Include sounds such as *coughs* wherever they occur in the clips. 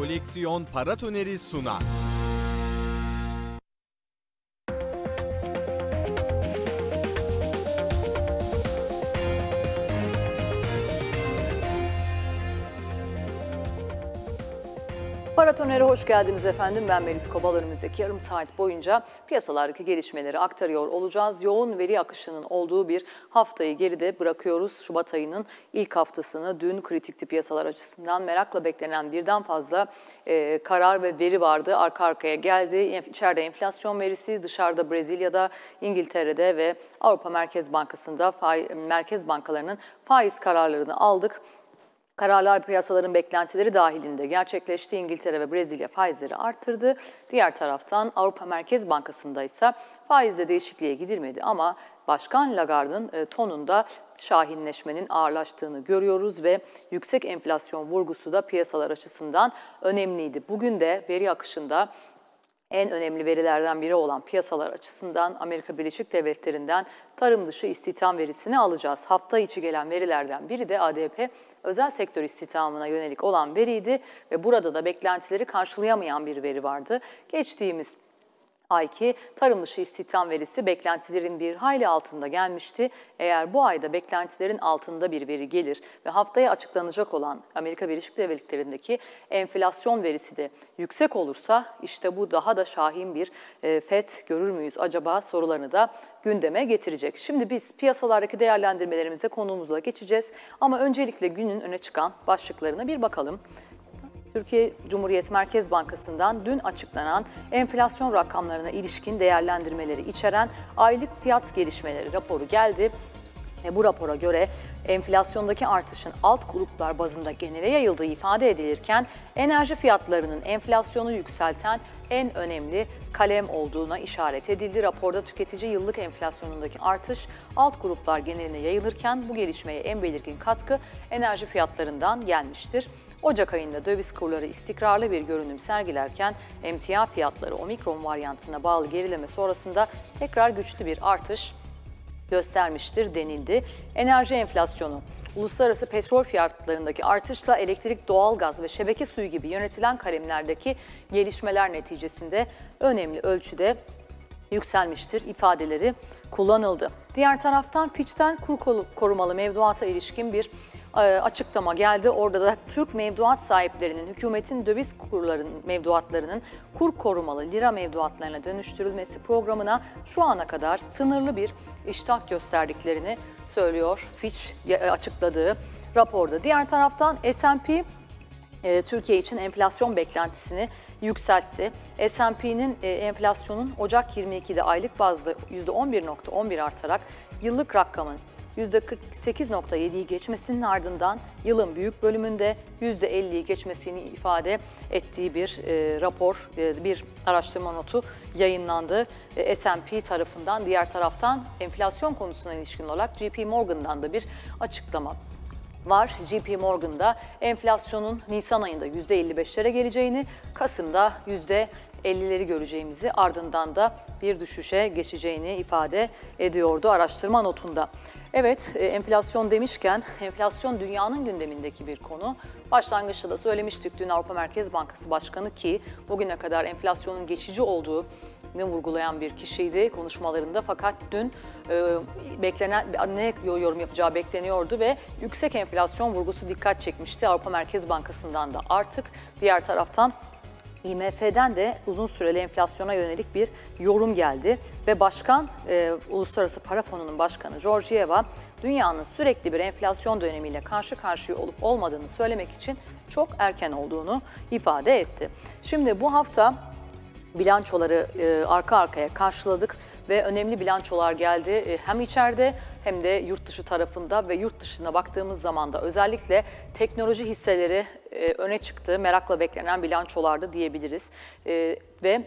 Koleksiyon Paratoneri sunar. Paratoner'e hoş geldiniz efendim. Ben Melis Kobal. Önümüzdeki yarım saat boyunca piyasalardaki gelişmeleri aktarıyor olacağız. Yoğun veri akışının olduğu bir haftayı geride bırakıyoruz. Şubat ayının ilk haftasını dün kritikti piyasalar açısından merakla beklenen birden fazla e, karar ve veri vardı. Arka arkaya geldi. İçeride enflasyon verisi, dışarıda Brezilya'da, İngiltere'de ve Avrupa Merkez Bankası'nda merkez bankalarının faiz kararlarını aldık. Kararlar piyasaların beklentileri dahilinde gerçekleşti. İngiltere ve Brezilya faizleri arttırdı. Diğer taraftan Avrupa Merkez Bankası'nda ise faizde değişikliğe gidilmedi ama Başkan Lagarde'ın e, tonunda şahinleşmenin ağırlaştığını görüyoruz ve yüksek enflasyon vurgusu da piyasalar açısından önemliydi. Bugün de veri akışında en önemli verilerden biri olan piyasalar açısından Amerika Birleşik Devletleri'nden tarım dışı istihdam verisini alacağız. Hafta içi gelen verilerden biri de ADP özel sektör istihdamına yönelik olan veriydi ve burada da beklentileri karşılayamayan bir veri vardı. Geçtiğimiz ayki tarım dışı istihdam verisi beklentilerin bir hayli altında gelmişti. Eğer bu ayda beklentilerin altında bir veri gelir ve haftaya açıklanacak olan Amerika Birleşik Devletleri'ndeki enflasyon verisi de yüksek olursa işte bu daha da şahin bir e, FED görür müyüz acaba sorularını da gündeme getirecek. Şimdi biz piyasalardaki değerlendirmelerimize konuğumuzla geçeceğiz ama öncelikle günün öne çıkan başlıklarına bir bakalım. Türkiye Cumhuriyet Merkez Bankası'ndan dün açıklanan enflasyon rakamlarına ilişkin değerlendirmeleri içeren aylık fiyat gelişmeleri raporu geldi. Ve bu rapora göre enflasyondaki artışın alt gruplar bazında genele yayıldığı ifade edilirken enerji fiyatlarının enflasyonu yükselten en önemli kalem olduğuna işaret edildi. Raporda tüketici yıllık enflasyonundaki artış alt gruplar geneline yayılırken bu gelişmeye en belirgin katkı enerji fiyatlarından gelmiştir. Ocak ayında döviz kurları istikrarlı bir görünüm sergilerken emtia fiyatları omikron varyantına bağlı gerileme sonrasında tekrar güçlü bir artış göstermiştir denildi. Enerji enflasyonu, uluslararası petrol fiyatlarındaki artışla elektrik, doğalgaz ve şebeke suyu gibi yönetilen kalemlerdeki gelişmeler neticesinde önemli ölçüde yükselmiştir ifadeleri kullanıldı. Diğer taraftan Fitch'ten kur korumalı mevduata ilişkin bir açıklama geldi. Orada da Türk mevduat sahiplerinin hükümetin döviz kurlarının mevduatlarının kur korumalı lira mevduatlarına dönüştürülmesi programına şu ana kadar sınırlı bir iştah gösterdiklerini söylüyor Fitch e, açıkladığı raporda. Diğer taraftan S&P e, Türkiye için enflasyon beklentisini yükseltti. S&P'nin e, enflasyonun Ocak 22'de aylık bazda %11.11 artarak yıllık rakamın %48.7'yi geçmesinin ardından yılın büyük bölümünde %50'yi geçmesini ifade ettiği bir e, rapor, e, bir araştırma notu yayınlandı e, S&P tarafından. Diğer taraftan enflasyon konusuna ilişkin olarak JP Morgan'dan da bir açıklama var. JP Morgan'da enflasyonun Nisan ayında %55'lere geleceğini, Kasım'da %50'leri göreceğimizi ardından da bir düşüşe geçeceğini ifade ediyordu araştırma notunda. Evet e, enflasyon demişken *laughs* enflasyon dünyanın gündemindeki bir konu. Başlangıçta da söylemiştik dün Avrupa Merkez Bankası Başkanı ki bugüne kadar enflasyonun geçici olduğu ne vurgulayan bir kişiydi konuşmalarında fakat dün e, beklenen ne yorum yapacağı bekleniyordu ve yüksek enflasyon vurgusu dikkat çekmişti Avrupa Merkez Bankası'ndan da artık diğer taraftan IMF'den de uzun süreli enflasyona yönelik bir yorum geldi ve başkan e, Uluslararası Para Fonu'nun başkanı Georgieva dünyanın sürekli bir enflasyon dönemiyle karşı karşıya olup olmadığını söylemek için çok erken olduğunu ifade etti. Şimdi bu hafta bilançoları e, arka arkaya karşıladık ve önemli bilançolar geldi. E, hem içeride hem de yurt dışı tarafında ve yurt dışına baktığımız zaman da özellikle teknoloji hisseleri e, öne çıktı. Merakla beklenen bilançolardı diyebiliriz. E, ve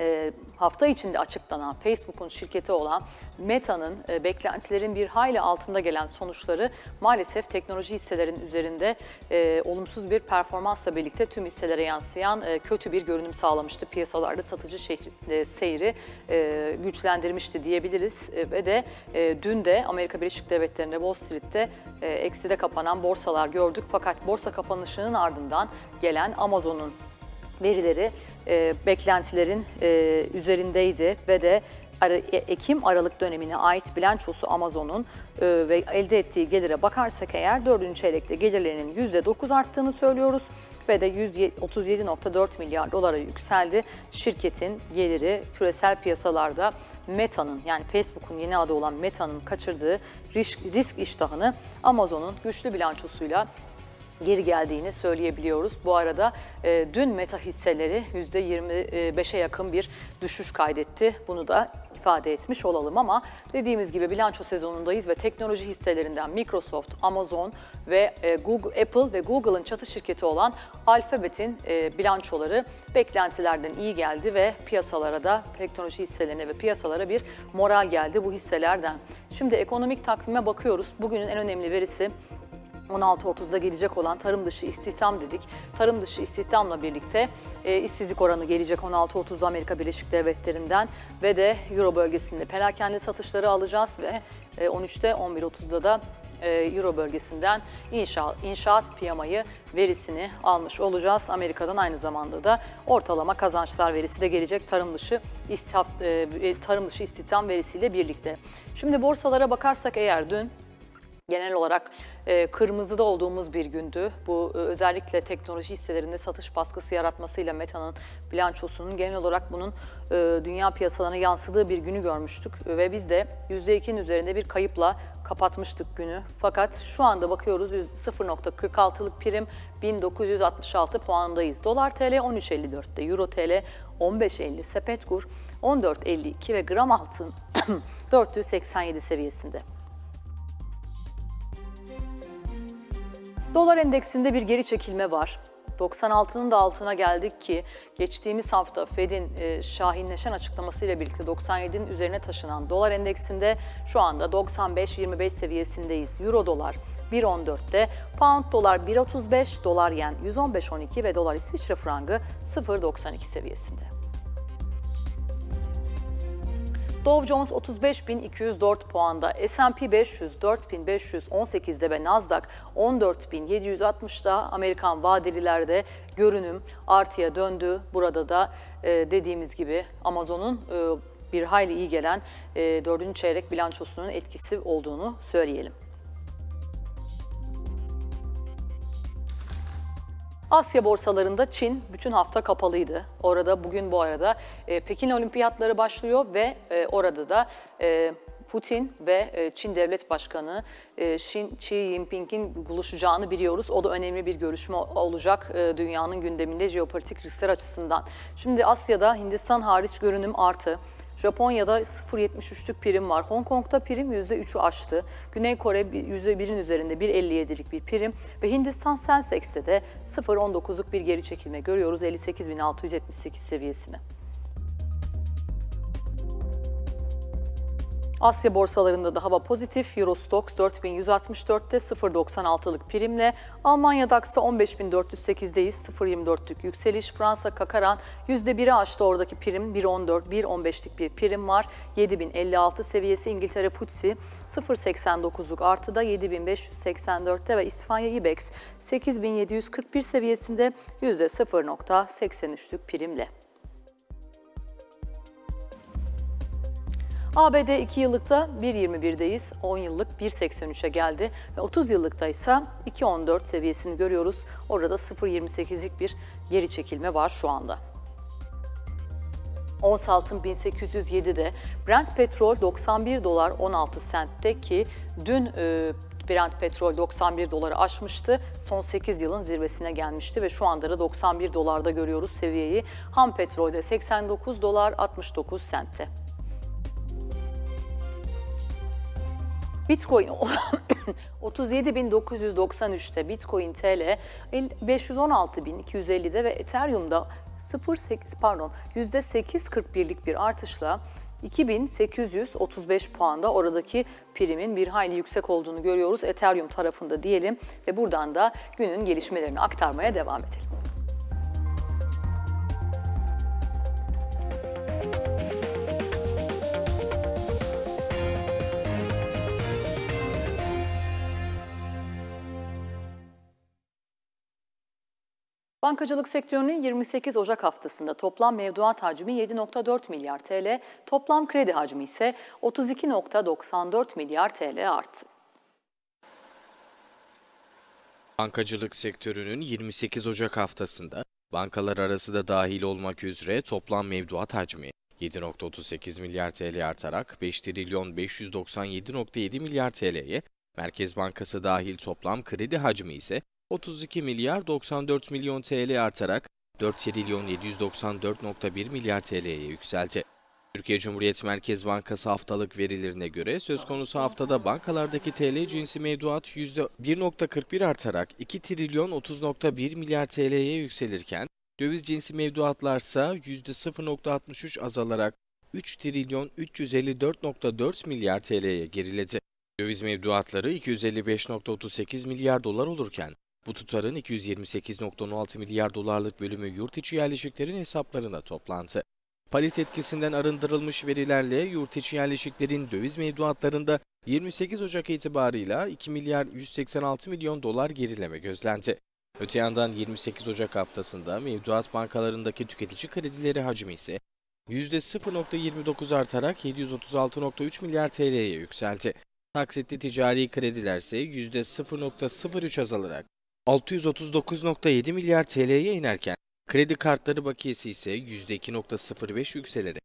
e, hafta içinde açıklanan Facebook'un şirketi olan Meta'nın e, beklentilerin bir hayli altında gelen sonuçları maalesef teknoloji hisselerin üzerinde e, olumsuz bir performansla birlikte tüm hisselere yansıyan kötü bir görünüm sağlamıştı. Piyasalarda satıcı seyri e, güçlendirmişti diyebiliriz ve de dün de Amerika Birleşik Devletleri'nde Wall Street'te e, ekside kapanan borsalar gördük. Fakat borsa kapanışının ardından gelen Amazon'un verileri e, beklentilerin e, üzerindeydi ve de E- Ekim-Aralık dönemine ait bilançosu Amazon'un e, ve elde ettiği gelire bakarsak eğer 4. çeyrekte gelirlerinin %9 arttığını söylüyoruz ve de 137.4 milyar dolara yükseldi. Şirketin geliri küresel piyasalarda Meta'nın yani Facebook'un yeni adı olan Meta'nın kaçırdığı risk, risk iştahını Amazon'un güçlü bilançosuyla geri geldiğini söyleyebiliyoruz. Bu arada e, dün meta hisseleri %25'e yakın bir düşüş kaydetti. Bunu da ifade etmiş olalım ama dediğimiz gibi bilanço sezonundayız ve teknoloji hisselerinden Microsoft, Amazon ve e, Google, Apple ve Google'ın çatı şirketi olan Alphabet'in e, bilançoları beklentilerden iyi geldi ve piyasalara da teknoloji hisselerine ve piyasalara bir moral geldi bu hisselerden. Şimdi ekonomik takvime bakıyoruz. Bugünün en önemli verisi 16.30'da gelecek olan tarım dışı istihdam dedik. Tarım dışı istihdamla birlikte e, işsizlik oranı gelecek 16.30'da Amerika Birleşik Devletleri'nden ve de Euro bölgesinde perakende satışları alacağız ve e, 13'te 11.30'da da e, Euro bölgesinden inşaat, inşaat piyamayı verisini almış olacağız. Amerika'dan aynı zamanda da ortalama kazançlar verisi de gelecek tarım dışı istihdam, e, tarım dışı istihdam verisiyle birlikte. Şimdi borsalara bakarsak eğer dün genel olarak e, kırmızıda olduğumuz bir gündü. Bu e, özellikle teknoloji hisselerinde satış baskısı yaratmasıyla Meta'nın bilançosunun genel olarak bunun e, dünya piyasalarına yansıdığı bir günü görmüştük. Ve biz de %2'nin üzerinde bir kayıpla kapatmıştık günü. Fakat şu anda bakıyoruz 0.46'lık prim 1966 puandayız. Dolar TL 13.54'te, Euro TL 15.50, Sepetkur 14.52 ve gram altın *clears throat* 487 seviyesinde. Dolar endeksinde bir geri çekilme var. 96'nın da altına geldik ki geçtiğimiz hafta Fed'in e, şahinleşen açıklamasıyla birlikte 97'nin üzerine taşınan dolar endeksinde şu anda 95-25 seviyesindeyiz. Euro dolar 1.14'te, pound dolar 1.35, dolar yen 115.12 ve dolar İsviçre frangı 0.92 seviyesinde. Dow Jones 35.204 puanda, S&P 500 4.518'de ve Nasdaq 14.760'da Amerikan vadelilerde görünüm artıya döndü. Burada da e, dediğimiz gibi Amazon'un e, bir hayli iyi gelen e, 4. çeyrek bilançosunun etkisi olduğunu söyleyelim. Asya borsalarında Çin bütün hafta kapalıydı. Orada bugün bu arada e, Pekin Olimpiyatları başlıyor ve e, orada da e, Putin ve e, Çin Devlet Başkanı e, Xi Jinping'in buluşacağını biliyoruz. O da önemli bir görüşme olacak e, dünyanın gündeminde jeopolitik riskler açısından. Şimdi Asya'da Hindistan hariç görünüm artı. Japonya'da 0.73'lük prim var. Hong Kong'da prim %3'ü aştı. Güney Kore %1'in üzerinde 1.57'lik bir prim ve Hindistan Sensex'te de 0.19'luk bir geri çekilme görüyoruz 58.678 seviyesine. Asya borsalarında da hava pozitif. Eurostox 4164'te 0.96'lık primle. Almanya DAX'ta 15408'deyiz. 0.24'lük yükseliş. Fransa Kakaran %1'i aştı oradaki prim. 1.14, 1.15'lik bir prim var. 7056 seviyesi. İngiltere FTSE 0.89'luk artıda 7584'te ve İspanya IBEX 8741 seviyesinde %0.83'lük primle. ABD 2 yıllıkta 1.21'deyiz, 10 yıllık 1.83'e geldi ve 30 yıllıkta ise 2.14 seviyesini görüyoruz. Orada 0.28'lik bir geri çekilme var şu anda. Ons altın 1807'de, Brent petrol 91 dolar 16 sentte ki dün e, Brent petrol 91 doları aşmıştı. Son 8 yılın zirvesine gelmişti ve şu anda da 91 dolarda görüyoruz seviyeyi. Ham petrolde 89 dolar 69 sentte. Bitcoin *coughs* 37.993'te, Bitcoin TL 516.250'de ve Ethereum'da 0.8 pardon %8.41'lik bir artışla 2835 puanda oradaki primin bir hayli yüksek olduğunu görüyoruz Ethereum tarafında diyelim ve buradan da günün gelişmelerini aktarmaya devam edelim. Bankacılık sektörünün 28 Ocak haftasında toplam mevduat hacmi 7.4 milyar TL, toplam kredi hacmi ise 32.94 milyar TL arttı. Bankacılık sektörünün 28 Ocak haftasında bankalar arası da dahil olmak üzere toplam mevduat hacmi 7.38 milyar TL artarak 5 trilyon 597.7 milyar TL'ye, Merkez Bankası dahil toplam kredi hacmi ise 32 milyar 94 milyon TL artarak 4 trilyon 794.1 milyar TL'ye yükseldi. Türkiye Cumhuriyet Merkez Bankası haftalık verilerine göre söz konusu haftada bankalardaki TL cinsi mevduat %1.41 artarak 2 trilyon 30.1 milyar TL'ye yükselirken döviz cinsi mevduatlarsa %0.63 azalarak 3 trilyon 354.4 milyar TL'ye geriledi. Döviz mevduatları 255.38 milyar dolar olurken bu tutarın 228.16 milyar dolarlık bölümü yurt içi yerleşiklerin hesaplarına toplandı. Palit etkisinden arındırılmış verilerle yurt içi yerleşiklerin döviz mevduatlarında 28 Ocak itibarıyla 2 milyar 186 milyon dolar gerileme gözlendi. Öte yandan 28 Ocak haftasında mevduat bankalarındaki tüketici kredileri hacmi ise %0.29 artarak 736.3 milyar TL'ye yükseldi. Taksitli ticari krediler ise %0.03 azalarak 639.7 milyar TL'ye inerken kredi kartları bakiyesi ise %2.05 yükselerek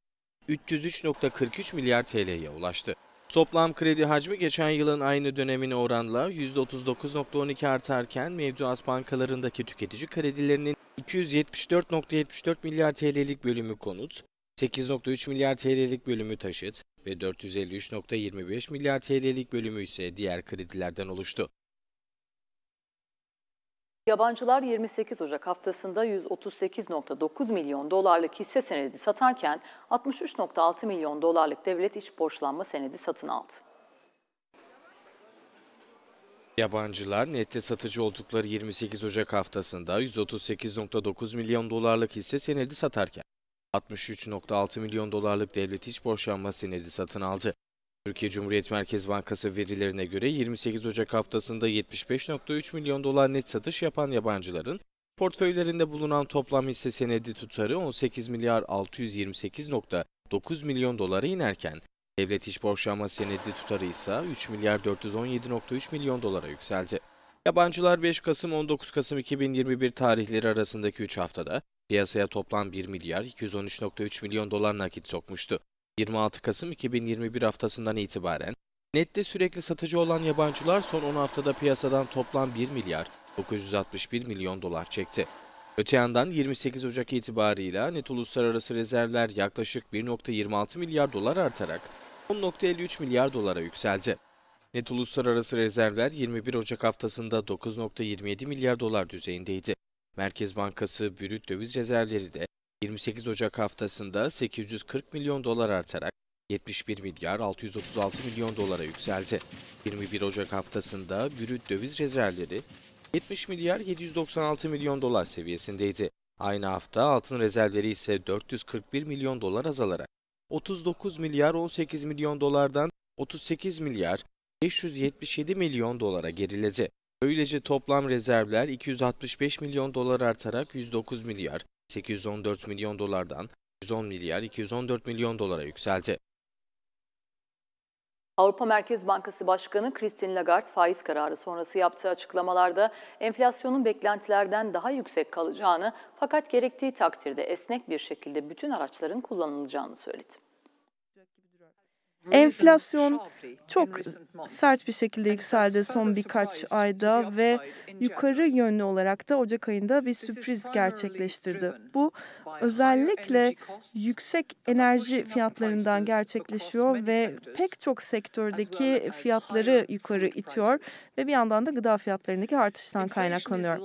303.43 milyar TL'ye ulaştı. Toplam kredi hacmi geçen yılın aynı dönemine oranla %39.12 artarken mevduat bankalarındaki tüketici kredilerinin 274.74 milyar TL'lik bölümü konut, 8.3 milyar TL'lik bölümü taşıt ve 453.25 milyar TL'lik bölümü ise diğer kredilerden oluştu. Yabancılar 28 Ocak haftasında 138.9 milyon dolarlık hisse senedi satarken 63.6 milyon dolarlık devlet iç borçlanma senedi satın aldı. Yabancılar nette satıcı oldukları 28 Ocak haftasında 138.9 milyon dolarlık hisse senedi satarken 63.6 milyon dolarlık devlet iç borçlanma senedi satın aldı. Türkiye Cumhuriyet Merkez Bankası verilerine göre 28 Ocak haftasında 75.3 milyon dolar net satış yapan yabancıların portföylerinde bulunan toplam hisse senedi tutarı 18 milyar 628.9 milyon dolara inerken devlet iş borçlanma senedi tutarı ise 3 milyar 417.3 milyon dolara yükseldi. Yabancılar 5 Kasım 19 Kasım 2021 tarihleri arasındaki 3 haftada piyasaya toplam 1 milyar 213.3 milyon dolar nakit sokmuştu. 26 Kasım 2021 haftasından itibaren nette sürekli satıcı olan yabancılar son 10 haftada piyasadan toplam 1 milyar 961 milyon dolar çekti. Öte yandan 28 Ocak itibarıyla net uluslararası rezervler yaklaşık 1.26 milyar dolar artarak 10.53 milyar dolara yükseldi. Net uluslararası rezervler 21 Ocak haftasında 9.27 milyar dolar düzeyindeydi. Merkez Bankası brüt döviz rezervleri de 28 Ocak haftasında 840 milyon dolar artarak 71 milyar 636 milyon dolara yükseldi. 21 Ocak haftasında brüt döviz rezervleri 70 milyar 796 milyon dolar seviyesindeydi. Aynı hafta altın rezervleri ise 441 milyon dolar azalarak 39 milyar 18 milyon dolardan 38 milyar 577 milyon dolara geriledi. Böylece toplam rezervler 265 milyon dolar artarak 109 milyar 814 milyon dolardan 110 milyar 214 milyon dolara yükseldi. Avrupa Merkez Bankası Başkanı Christine Lagarde faiz kararı sonrası yaptığı açıklamalarda enflasyonun beklentilerden daha yüksek kalacağını fakat gerektiği takdirde esnek bir şekilde bütün araçların kullanılacağını söyledi. Enflasyon çok sert bir şekilde yükseldi son birkaç ayda ve yukarı yönlü olarak da Ocak ayında bir sürpriz gerçekleştirdi. Bu özellikle yüksek enerji fiyatlarından gerçekleşiyor ve pek çok sektördeki fiyatları yukarı itiyor ve bir yandan da gıda fiyatlarındaki artıştan kaynaklanıyor.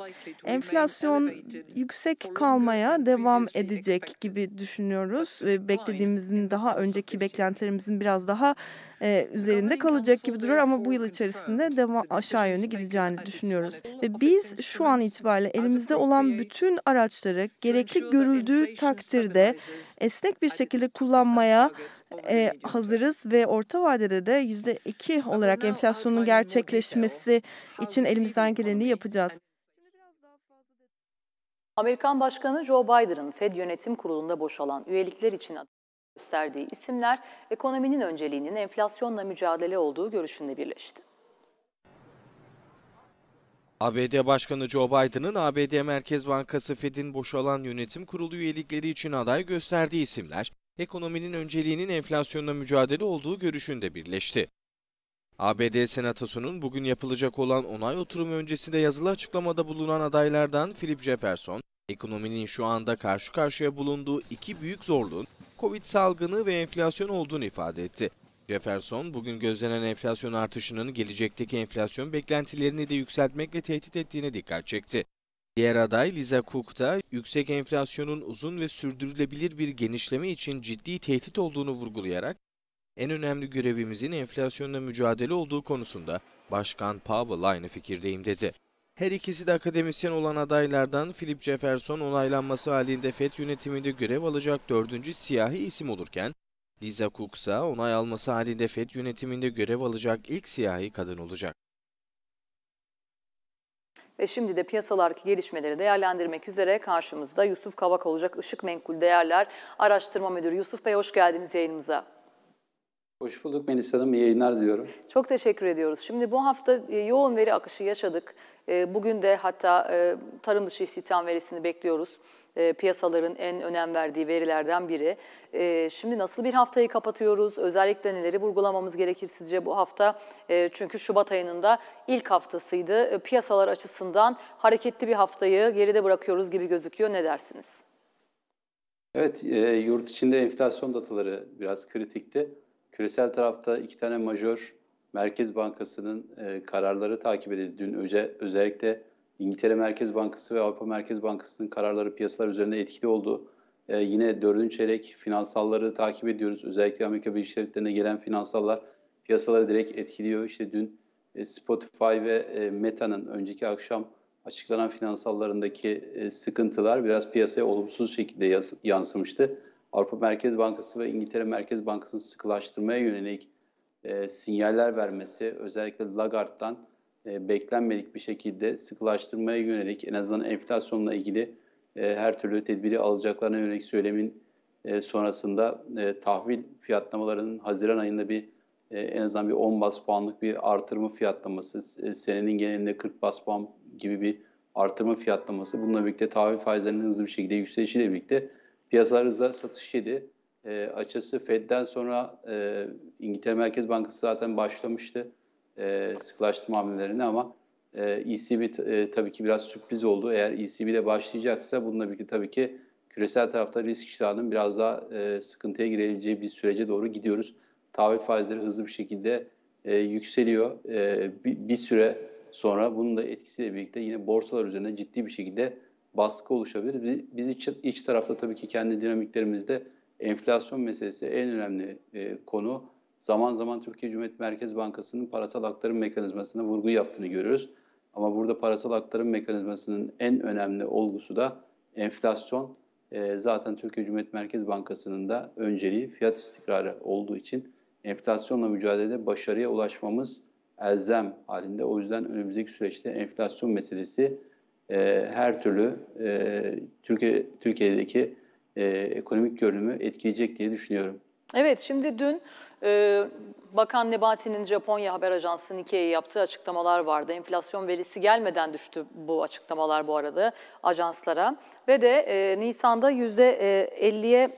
Enflasyon yüksek kalmaya devam edecek gibi düşünüyoruz ve beklediğimizin daha önceki beklentilerimizin biraz daha e, üzerinde kalacak gibi duruyor ama bu yıl içerisinde devam aşağı yönlü gideceğini düşünüyoruz. Ve biz şu an itibariyle elimizde olan bütün araçları gerekli görüldüğü takdirde esnek bir şekilde kullanmaya e, hazırız ve orta vadede de yüzde iki olarak enflasyonun gerçekleşmesi için elimizden geleni yapacağız. Amerikan Başkanı Joe Biden'ın Fed Yönetim Kurulu'nda boşalan üyelikler için gösterdiği isimler ekonominin önceliğinin enflasyonla mücadele olduğu görüşünde birleşti. ABD Başkanı Joe Biden'ın ABD Merkez Bankası Fed'in boşalan yönetim kurulu üyelikleri için aday gösterdiği isimler, ekonominin önceliğinin enflasyonla mücadele olduğu görüşünde birleşti. ABD Senatosu'nun bugün yapılacak olan onay oturumu öncesinde yazılı açıklamada bulunan adaylardan Philip Jefferson, ekonominin şu anda karşı karşıya bulunduğu iki büyük zorluğun Covid salgını ve enflasyon olduğunu ifade etti. Jefferson, bugün gözlenen enflasyon artışının gelecekteki enflasyon beklentilerini de yükseltmekle tehdit ettiğine dikkat çekti. Diğer aday Liza Cook da yüksek enflasyonun uzun ve sürdürülebilir bir genişleme için ciddi tehdit olduğunu vurgulayarak en önemli görevimizin enflasyonla mücadele olduğu konusunda Başkan Powell aynı fikirdeyim dedi. Her ikisi de akademisyen olan adaylardan Philip Jefferson onaylanması halinde FED yönetiminde görev alacak dördüncü siyahi isim olurken, Liza Cook ise onay alması halinde FED yönetiminde görev alacak ilk siyahi kadın olacak. Ve şimdi de piyasalardaki gelişmeleri değerlendirmek üzere karşımızda Yusuf Kavak olacak Işık Menkul Değerler Araştırma Müdürü. Yusuf Bey hoş geldiniz yayınımıza. Hoş bulduk Melisa Hanım. İyi yayınlar diliyorum. Çok teşekkür ediyoruz. Şimdi bu hafta e, yoğun veri akışı yaşadık. E, bugün de hatta e, tarım dışı istihdam verisini bekliyoruz. Piyasaların en önem verdiği verilerden biri. Şimdi nasıl bir haftayı kapatıyoruz? Özellikle neleri vurgulamamız gerekir sizce bu hafta? Çünkü Şubat ayının da ilk haftasıydı. Piyasalar açısından hareketli bir haftayı geride bırakıyoruz gibi gözüküyor. Ne dersiniz? Evet, yurt içinde enflasyon dataları biraz kritikti. Küresel tarafta iki tane majör Merkez Bankası'nın e, kararları takip edildi. Dün öce, özellikle İngiltere Merkez Bankası ve Avrupa Merkez Bankası'nın kararları piyasalar üzerinde etkili oldu. E, yine dördüncü çeyrek finansalları takip ediyoruz. Özellikle Amerika Birleşik Devletleri'ne gelen finansallar piyasaları direkt etkiliyor. İşte dün e, Spotify ve e, Meta'nın önceki akşam açıklanan finansallarındaki e, sıkıntılar biraz piyasaya olumsuz şekilde yansımıştı. Avrupa Merkez Bankası ve İngiltere Merkez Bankası'nı sıkılaştırmaya yönelik e, sinyaller vermesi, özellikle Lagarde'dan e, beklenmedik bir şekilde sıkılaştırmaya yönelik en azından enflasyonla ilgili e, her türlü tedbiri alacaklarına yönelik söylemin e, sonrasında e, tahvil fiyatlamalarının Haziran ayında bir e, en azından bir 10 bas puanlık bir artırma fiyatlaması, e, senenin genelinde 40 bas puan gibi bir artırma fiyatlaması, bununla birlikte tahvil faizlerinin hızlı bir şekilde yükselişiyle birlikte Piyasalar hızla satış yedi. E, açısı Fed'den sonra e, İngiltere Merkez Bankası zaten başlamıştı e, sıkılaştırma hamlelerini ama e, ECB e, tabii ki biraz sürpriz oldu. Eğer ECB ile başlayacaksa bununla birlikte tabii ki küresel tarafta risk iştahının biraz daha e, sıkıntıya girebileceği bir sürece doğru gidiyoruz. Tahvil faizleri hızlı bir şekilde e, yükseliyor. E, bir, bir süre sonra bunun da etkisiyle birlikte yine borsalar üzerinde ciddi bir şekilde baskı oluşabilir. Biz iç, iç tarafta tabii ki kendi dinamiklerimizde enflasyon meselesi en önemli e, konu. Zaman zaman Türkiye Cumhuriyet Merkez Bankası'nın parasal aktarım mekanizmasına vurgu yaptığını görüyoruz. Ama burada parasal aktarım mekanizmasının en önemli olgusu da enflasyon. E, zaten Türkiye Cumhuriyet Merkez Bankası'nın da önceliği fiyat istikrarı olduğu için enflasyonla mücadelede başarıya ulaşmamız elzem halinde. O yüzden önümüzdeki süreçte enflasyon meselesi e, her türlü e, Türkiye Türkiye'deki e, ekonomik görünümü etkileyecek diye düşünüyorum. Evet, şimdi dün e, Bakan Nebati'nin Japonya Haber Ajansı Nikkei'ye yaptığı açıklamalar vardı. Enflasyon verisi gelmeden düştü bu açıklamalar bu arada ajanslara. Ve de e, Nisan'da %50'ye Öyle,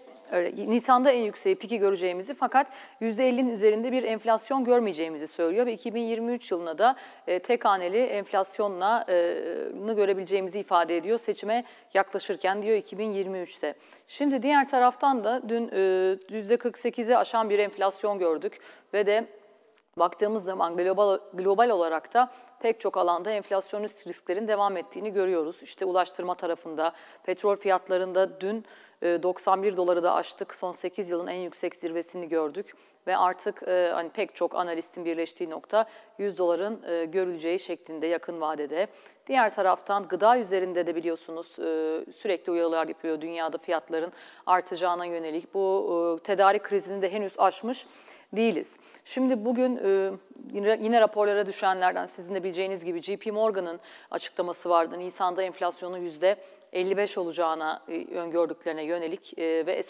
Nisan'da en yükseği piki göreceğimizi fakat %50'nin üzerinde bir enflasyon görmeyeceğimizi söylüyor ve 2023 yılına da e, tek haneli enflasyonla e, görebileceğimizi ifade ediyor seçime yaklaşırken diyor 2023'te. Şimdi diğer taraftan da dün e, %48'i aşan bir enflasyon gördük ve de Baktığımız zaman global, global olarak da pek çok alanda enflasyonist risklerin devam ettiğini görüyoruz. İşte ulaştırma tarafında, petrol fiyatlarında dün 91 e, doları da aştık. Son 8 yılın en yüksek zirvesini gördük ve artık e, hani pek çok analistin birleştiği nokta 100 doların e, görüleceği şeklinde yakın vadede. Diğer taraftan gıda üzerinde de biliyorsunuz sürekli uyarılar yapıyor dünyada fiyatların artacağına yönelik. Bu tedarik krizini de henüz aşmış değiliz. Şimdi bugün yine raporlara düşenlerden sizin de bileceğiniz gibi JP Morgan'ın açıklaması vardı. Nisan'da enflasyonu yüzde 55 olacağına e, öngördüklerine yönelik e, ve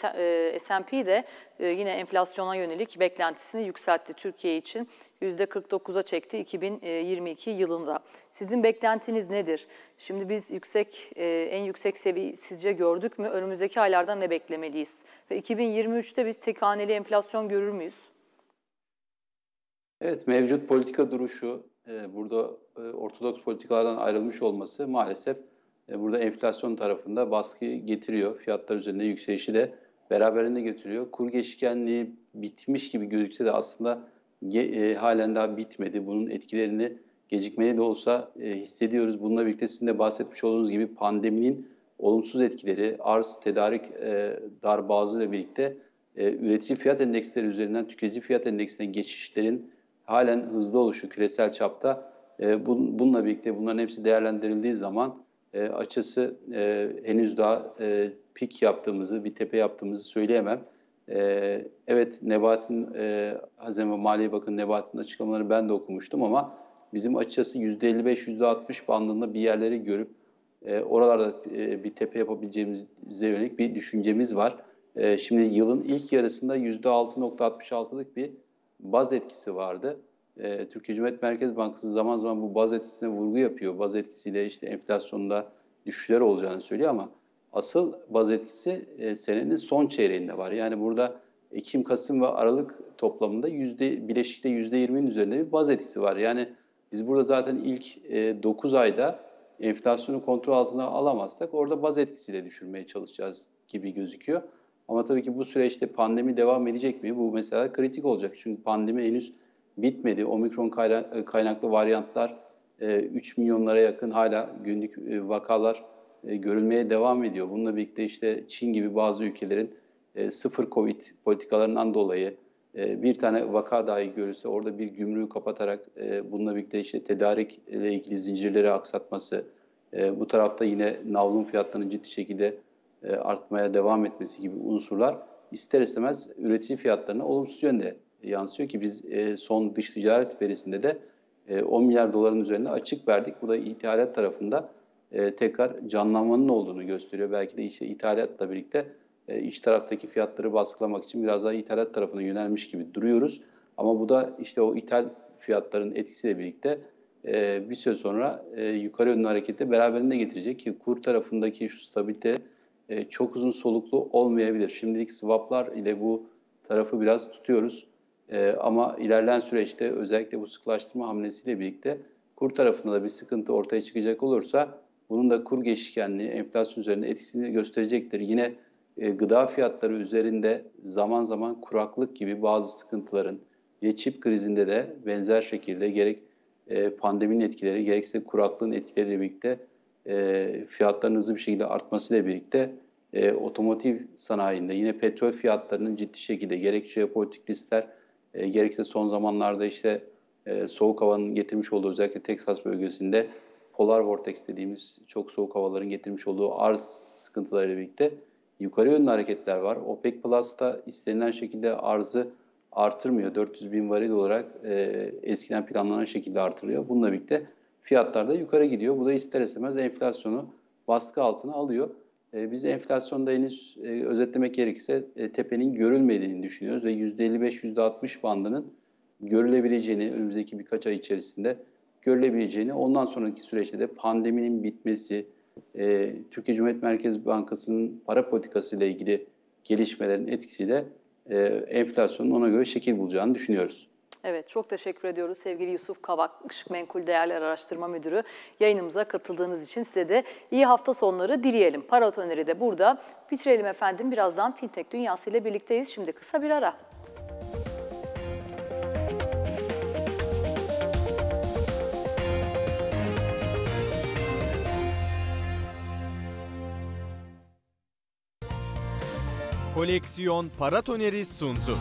S&P e, de yine enflasyona yönelik beklentisini yükseltti Türkiye için. %49'a çekti 2022 yılında. Sizin beklentiniz nedir? Şimdi biz yüksek en yüksek seviye sizce gördük mü? Önümüzdeki aylarda ne beklemeliyiz? Ve 2023'te biz tek haneli enflasyon görür müyüz? Evet, mevcut politika duruşu, burada ortodoks politikalardan ayrılmış olması maalesef burada enflasyon tarafında baskı getiriyor. Fiyatlar üzerinde yükselişi de beraberinde getiriyor. Kur geçişkenliği bitmiş gibi gözükse de aslında e, halen daha bitmedi. Bunun etkilerini gecikmeli de olsa e, hissediyoruz. Bununla birlikte sizin de bahsetmiş olduğunuz gibi pandeminin olumsuz etkileri, arz, tedarik e, darbazı ile birlikte e, üretici fiyat endeksleri üzerinden tüketici fiyat endeksine geçişlerin halen hızlı oluşu küresel çapta e, bun, bununla birlikte bunların hepsi değerlendirildiği zaman e, açısı e, henüz daha e, pik yaptığımızı, bir tepe yaptığımızı söyleyemem. E, evet Nebat'ın, e, Hazine ve Maliye Bakanı Nebat'ın açıklamaları ben de okumuştum ama bizim açısı %55-%60 bandında bir yerleri görüp e, oralarda e, bir tepe yapabileceğimize yönelik bir düşüncemiz var. E, şimdi yılın ilk yarısında %6.66'lık bir baz etkisi vardı e, Türkiye Cumhuriyet Merkez Bankası zaman zaman bu baz etkisine vurgu yapıyor. Baz etkisiyle işte enflasyonda düşüşler olacağını söylüyor ama asıl baz etkisi e, senenin son çeyreğinde var. Yani burada Ekim, Kasım ve Aralık toplamında yüzde bileşikte yüzde yirminin üzerinde bir baz etkisi var. Yani biz burada zaten ilk e, 9 ayda enflasyonu kontrol altına alamazsak orada baz etkisiyle düşürmeye çalışacağız gibi gözüküyor. Ama tabii ki bu süreçte pandemi devam edecek mi? Bu mesela kritik olacak. Çünkü pandemi henüz bitmedi. Omikron e, kaynaklı varyantlar 3 e, milyonlara yakın hala günlük e, vakalar görülmeye devam ediyor. Bununla birlikte işte Çin gibi bazı ülkelerin sıfır Covid politikalarından dolayı bir tane vaka dahi görülse orada bir gümrüğü kapatarak bununla birlikte işte tedarik ile ilgili zincirleri aksatması, bu tarafta yine navlun fiyatlarının ciddi şekilde artmaya devam etmesi gibi unsurlar ister istemez üretici fiyatlarına olumsuz yönde yansıyor ki biz e, son dış ticaret verisinde de e, 10 milyar doların üzerinde açık verdik. Bu da ithalat tarafında e, tekrar canlanmanın olduğunu gösteriyor. Belki de işte ithalatla birlikte e, iç taraftaki fiyatları baskılamak için biraz daha ithalat tarafına yönelmiş gibi duruyoruz. Ama bu da işte o ithal fiyatların etkisiyle birlikte e, bir süre sonra e, yukarı yönlü hareketi beraberinde getirecek ki kur tarafındaki şu stabilite e, çok uzun soluklu olmayabilir. Şimdilik swaplar ile bu tarafı biraz tutuyoruz. E, ama ilerleyen süreçte özellikle bu sıklaştırma hamlesiyle birlikte kur tarafında da bir sıkıntı ortaya çıkacak olursa bunun da kur geçişkenliği enflasyon üzerinde etkisini gösterecektir. Yine e, gıda fiyatları üzerinde zaman zaman kuraklık gibi bazı sıkıntıların ve çip krizinde de benzer şekilde gerek e, pandeminin etkileri gerekse kuraklığın etkileriyle birlikte e, fiyatların hızlı bir şekilde artmasıyla birlikte e, otomotiv sanayinde yine petrol fiyatlarının ciddi şekilde gerek jeopolitik riskler e, gerekse son zamanlarda işte e, soğuk havanın getirmiş olduğu özellikle Texas bölgesinde polar vortex dediğimiz çok soğuk havaların getirmiş olduğu arz sıkıntılarıyla birlikte yukarı yönlü hareketler var. OPEC Plus da istenilen şekilde arzı artırmıyor. 400 bin varil olarak e, eskiden planlanan şekilde artırıyor. Bununla birlikte fiyatlar da yukarı gidiyor. Bu da ister istemez enflasyonu baskı altına alıyor. E, biz enflasyonda henüz e, özetlemek gerekirse e, tepenin görülmediğini düşünüyoruz ve %55-%60 bandının görülebileceğini önümüzdeki birkaç ay içerisinde görülebileceğini ondan sonraki süreçte de pandeminin bitmesi, Türkiye Cumhuriyet Merkez Bankası'nın para politikası ile ilgili gelişmelerin etkisiyle e, enflasyonun ona göre şekil bulacağını düşünüyoruz. Evet çok teşekkür ediyoruz sevgili Yusuf Kavak, Işık Menkul Değerler Araştırma Müdürü. Yayınımıza katıldığınız için size de iyi hafta sonları dileyelim. Parot öneri de burada. Bitirelim efendim. Birazdan Fintech Dünyası ile birlikteyiz. Şimdi kısa bir ara. Koleksiyon Paratoneri sundu.